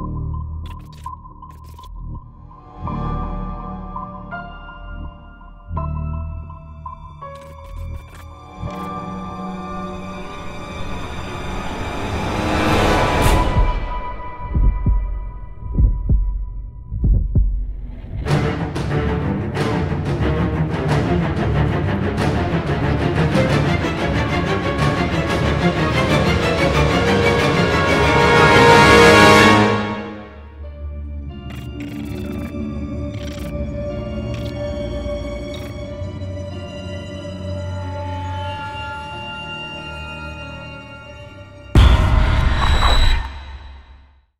you.